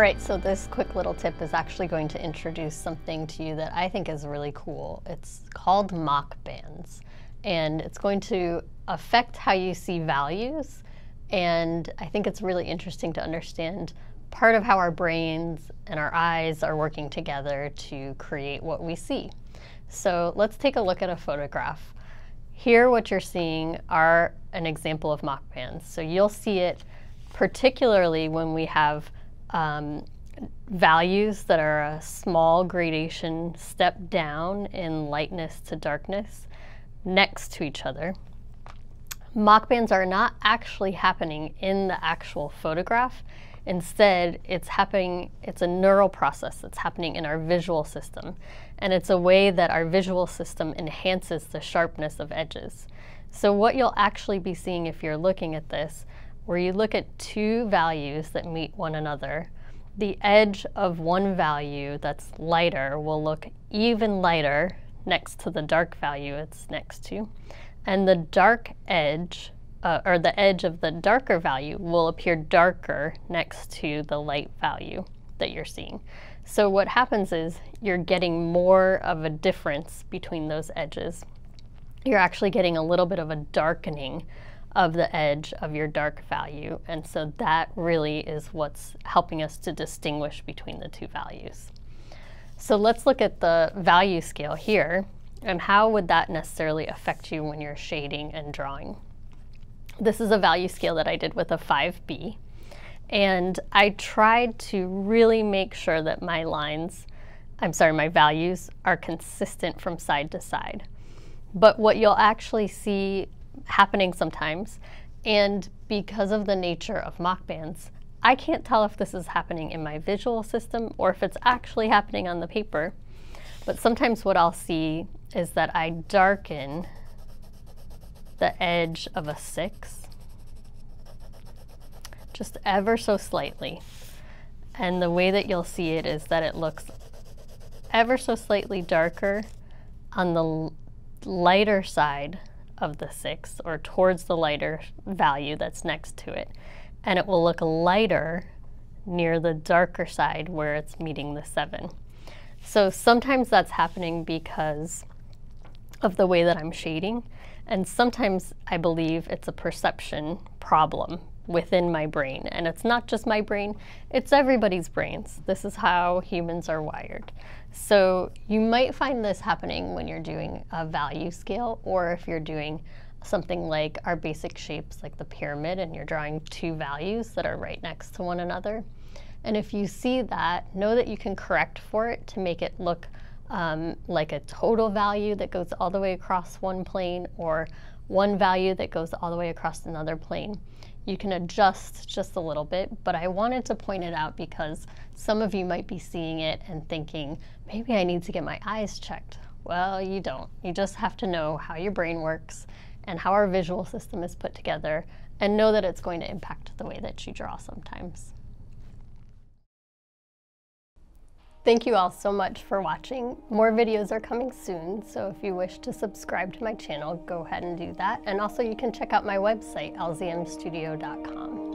All right, so this quick little tip is actually going to introduce something to you that I think is really cool. It's called Mach bands, and it's going to affect how you see values. And I think it's really interesting to understand part of how our brains and our eyes are working together to create what we see. So let's take a look at a photograph. Here what you're seeing are an example of Mach bands. So you'll see it particularly when we have um, values that are a small gradation step down in lightness to darkness next to each other. Mach bands are not actually happening in the actual photograph. Instead, it's happening, it's a neural process that's happening in our visual system. And it's a way that our visual system enhances the sharpness of edges. So what you'll actually be seeing if you're looking at this, where you look at two values that meet one another, the edge of one value that's lighter will look even lighter next to the dark value it's next to. And the dark edge, uh, or the edge of the darker value will appear darker next to the light value that you're seeing. So what happens is you're getting more of a difference between those edges. You're actually getting a little bit of a darkening of the edge of your dark value. And so that really is what's helping us to distinguish between the two values. So let's look at the value scale here and how would that necessarily affect you when you're shading and drawing. This is a value scale that I did with a 5B. And I tried to really make sure that my lines, I'm sorry, my values are consistent from side to side. But what you'll actually see happening sometimes. And because of the nature of Mach bands, I can't tell if this is happening in my visual system or if it's actually happening on the paper. But sometimes what I'll see is that I darken the edge of a six just ever so slightly. And the way that you'll see it is that it looks ever so slightly darker on the lighter side of the 6 or towards the lighter value that's next to it. And it will look lighter near the darker side where it's meeting the 7. So sometimes that's happening because of the way that I'm shading. And sometimes I believe it's a perception problem within my brain. And it's not just my brain, it's everybody's brains. This is how humans are wired. So you might find this happening when you're doing a value scale or if you're doing something like our basic shapes like the pyramid and you're drawing two values that are right next to one another. And if you see that, know that you can correct for it to make it look um, like a total value that goes all the way across one plane or one value that goes all the way across another plane. You can adjust just a little bit, but I wanted to point it out because some of you might be seeing it and thinking, maybe I need to get my eyes checked. Well, you don't. You just have to know how your brain works and how our visual system is put together and know that it's going to impact the way that you draw sometimes. Thank you all so much for watching. More videos are coming soon, so if you wish to subscribe to my channel, go ahead and do that. And also you can check out my website, lzmstudio.com.